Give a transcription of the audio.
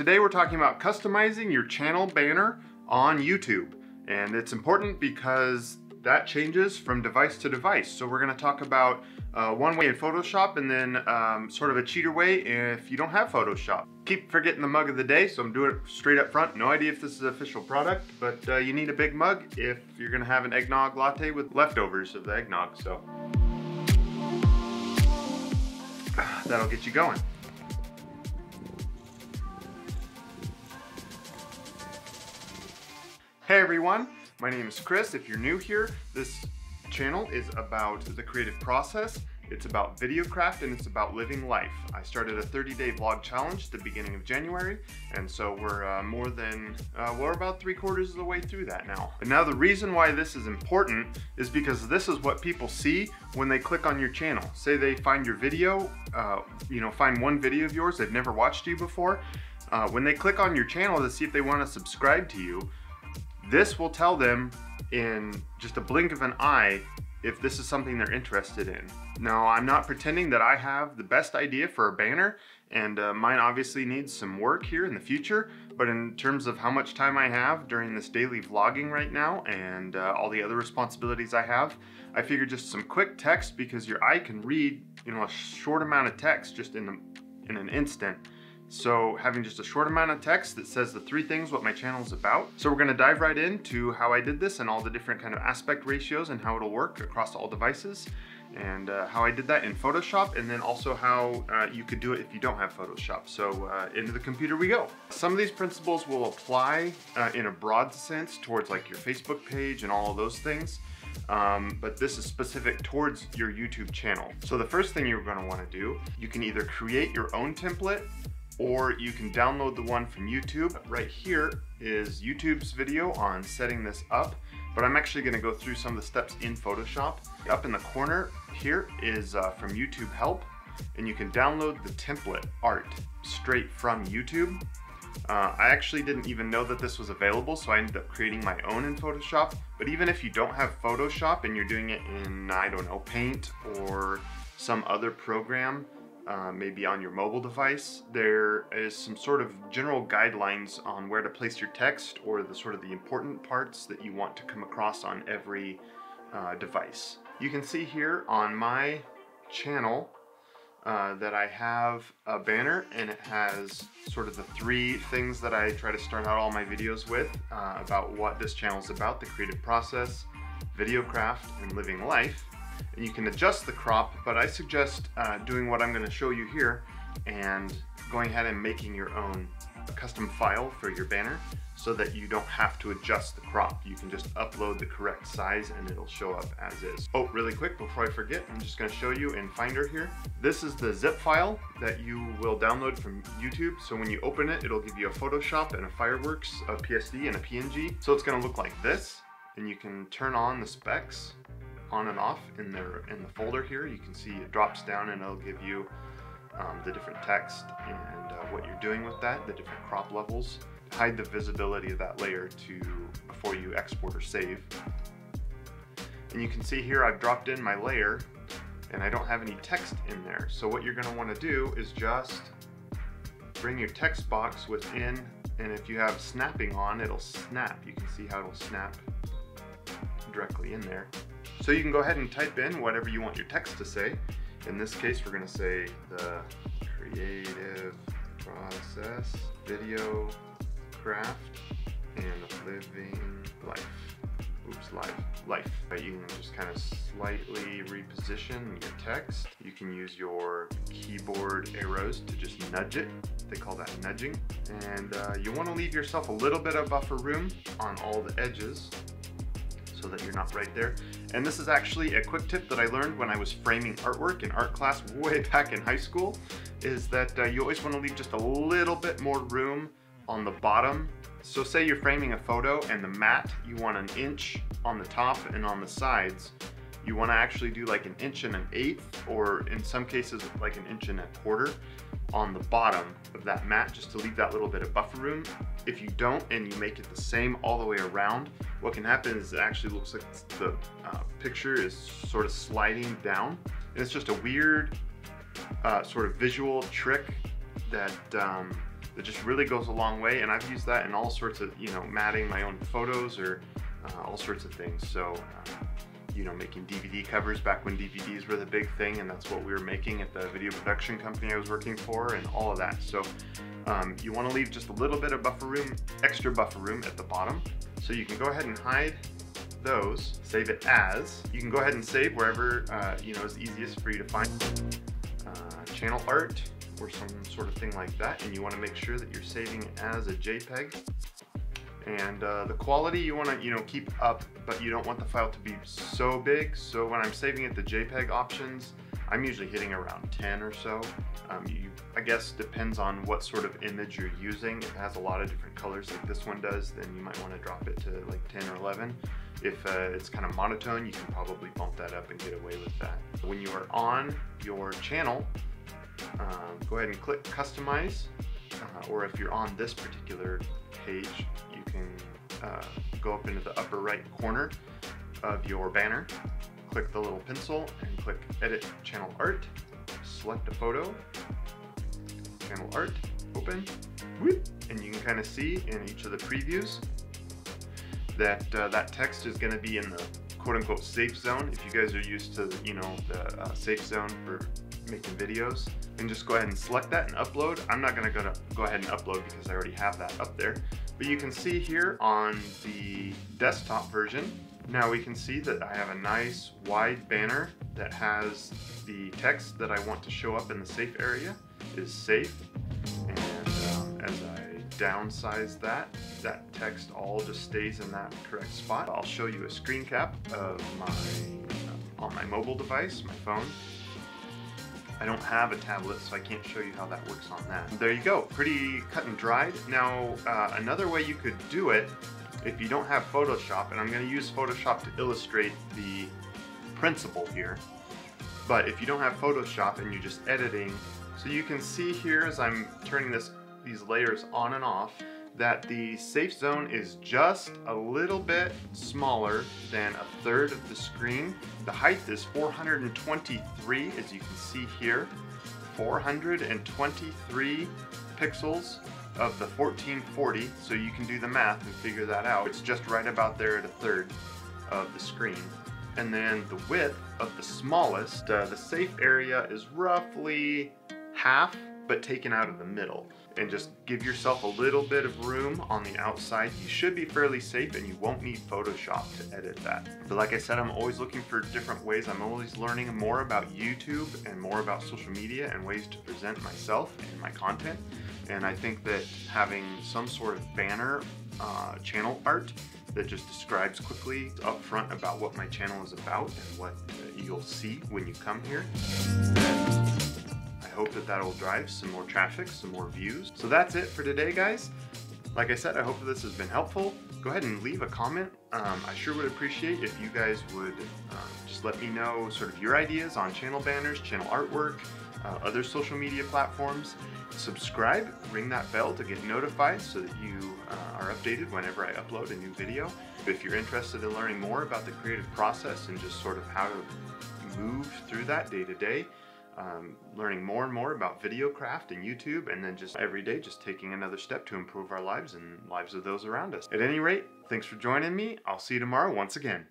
today we're talking about customizing your channel banner on YouTube. And it's important because that changes from device to device. So we're gonna talk about uh, one way in Photoshop and then um, sort of a cheater way if you don't have Photoshop. Keep forgetting the mug of the day, so I'm doing it straight up front. No idea if this is an official product, but uh, you need a big mug if you're gonna have an eggnog latte with leftovers of the eggnog, so. That'll get you going. Hey everyone, my name is Chris. If you're new here, this channel is about the creative process, it's about video craft, and it's about living life. I started a 30-day vlog challenge at the beginning of January, and so we're uh, more than, uh, we're about three quarters of the way through that now. And now the reason why this is important is because this is what people see when they click on your channel. Say they find your video, uh, you know, find one video of yours, they've never watched you before, uh, when they click on your channel to see if they want to subscribe to you, this will tell them in just a blink of an eye if this is something they're interested in. Now, I'm not pretending that I have the best idea for a banner, and uh, mine obviously needs some work here in the future, but in terms of how much time I have during this daily vlogging right now and uh, all the other responsibilities I have, I figured just some quick text because your eye can read, you know, a short amount of text just in, a, in an instant so having just a short amount of text that says the three things what my channel is about. So we're gonna dive right into how I did this and all the different kind of aspect ratios and how it'll work across all devices and uh, how I did that in Photoshop and then also how uh, you could do it if you don't have Photoshop. So uh, into the computer we go. Some of these principles will apply uh, in a broad sense towards like your Facebook page and all of those things. Um, but this is specific towards your YouTube channel. So the first thing you're gonna wanna do, you can either create your own template or you can download the one from YouTube. Right here is YouTube's video on setting this up, but I'm actually gonna go through some of the steps in Photoshop. Up in the corner here is uh, from YouTube Help, and you can download the template art straight from YouTube. Uh, I actually didn't even know that this was available, so I ended up creating my own in Photoshop. But even if you don't have Photoshop and you're doing it in, I don't know, Paint or some other program, uh, maybe on your mobile device, there is some sort of general guidelines on where to place your text or the sort of the important parts that you want to come across on every uh, device. You can see here on my channel uh, that I have a banner and it has sort of the three things that I try to start out all my videos with uh, about what this channel is about, the creative process, video craft, and living life you can adjust the crop, but I suggest uh, doing what I'm gonna show you here and going ahead and making your own custom file for your banner so that you don't have to adjust the crop. You can just upload the correct size and it'll show up as is. Oh, really quick before I forget, I'm just gonna show you in Finder here. This is the zip file that you will download from YouTube. So when you open it, it'll give you a Photoshop and a Fireworks, a PSD and a PNG. So it's gonna look like this and you can turn on the specs on and off in in the folder here. You can see it drops down and it'll give you um, the different text and uh, what you're doing with that, the different crop levels. Hide the visibility of that layer to before you export or save. And you can see here I've dropped in my layer and I don't have any text in there. So what you're gonna wanna do is just bring your text box within and if you have snapping on, it'll snap. You can see how it'll snap directly in there. So you can go ahead and type in whatever you want your text to say. In this case, we're gonna say the creative process, video craft, and living life. Oops, life, life. You can just kind of slightly reposition your text. You can use your keyboard arrows to just nudge it. They call that nudging. And uh, you wanna leave yourself a little bit of buffer room on all the edges so that you're not right there. And this is actually a quick tip that I learned when I was framing artwork in art class way back in high school, is that uh, you always want to leave just a little bit more room on the bottom. So say you're framing a photo and the mat, you want an inch on the top and on the sides. You want to actually do like an inch and an eighth, or in some cases like an inch and a quarter on the bottom of that mat just to leave that little bit of buffer room. If you don't and you make it the same all the way around, what can happen is it actually looks like the uh, picture is sort of sliding down. And it's just a weird uh, sort of visual trick that um, that just really goes a long way. And I've used that in all sorts of, you know, matting my own photos or uh, all sorts of things. So, uh, you know, making DVD covers back when DVDs were the big thing, and that's what we were making at the video production company I was working for, and all of that. So um, you want to leave just a little bit of buffer room, extra buffer room at the bottom. So you can go ahead and hide those, save it as. You can go ahead and save wherever, uh, you know, is easiest for you to find. Uh, channel art or some sort of thing like that, and you want to make sure that you're saving as a JPEG and uh, the quality you want to you know keep up but you don't want the file to be so big. So when I'm saving it the JPEG options I'm usually hitting around 10 or so. Um, you I guess depends on what sort of image you're using. If it has a lot of different colors like this one does then you might want to drop it to like 10 or 11 if uh, it's kind of monotone you can probably bump that up and get away with that. When you are on your channel um, go ahead and click customize. Uh, or if you're on this particular page, uh, go up into the upper right corner of your banner, click the little pencil and click edit channel art, select a photo, channel art, open, whoop, and you can kind of see in each of the previews that uh, that text is going to be in the quote unquote safe zone. If you guys are used to, you know, the uh, safe zone for making videos, and just go ahead and select that and upload. I'm not gonna go, go ahead and upload because I already have that up there. But you can see here on the desktop version, now we can see that I have a nice wide banner that has the text that I want to show up in the safe area is safe. And um, as I downsize that, that text all just stays in that correct spot. I'll show you a screen cap of my, uh, on my mobile device, my phone. I don't have a tablet, so I can't show you how that works on that. There you go, pretty cut and dried. Now, uh, another way you could do it, if you don't have Photoshop, and I'm gonna use Photoshop to illustrate the principle here, but if you don't have Photoshop and you're just editing, so you can see here as I'm turning this these layers on and off, that the safe zone is just a little bit smaller than a third of the screen. The height is 423, as you can see here. 423 pixels of the 1440, so you can do the math and figure that out. It's just right about there at a third of the screen. And then the width of the smallest, uh, the safe area is roughly half, but taken out of the middle and just give yourself a little bit of room on the outside. You should be fairly safe and you won't need Photoshop to edit that. But like I said, I'm always looking for different ways. I'm always learning more about YouTube and more about social media and ways to present myself and my content. And I think that having some sort of banner uh, channel art that just describes quickly up front about what my channel is about and what uh, you'll see when you come here hope that that'll drive some more traffic, some more views. So that's it for today, guys. Like I said, I hope this has been helpful. Go ahead and leave a comment. Um, I sure would appreciate if you guys would um, just let me know sort of your ideas on channel banners, channel artwork, uh, other social media platforms. Subscribe, ring that bell to get notified so that you uh, are updated whenever I upload a new video. If you're interested in learning more about the creative process and just sort of how to move through that day to day, um, learning more and more about video craft and YouTube, and then just every day just taking another step to improve our lives and lives of those around us. At any rate, thanks for joining me. I'll see you tomorrow once again.